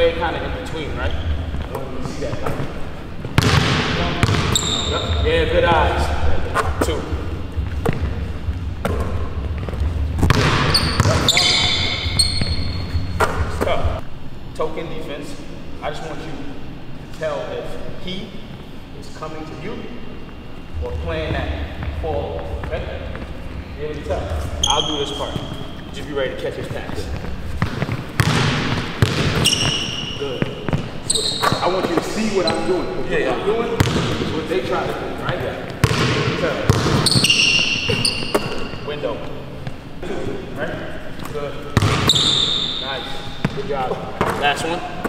kind of in between, right? I want you to see that. Yeah, good eyes. Two. It's tough. Token defense. I just want you to tell if he is coming to you or playing that forward. Okay? Be able to tell. I'll do this part. Just be ready to catch his pass. I want you to see what I'm doing. What yeah, I'm doing is what they try to do. I Window. Right? Good. Nice. Good job. Last one.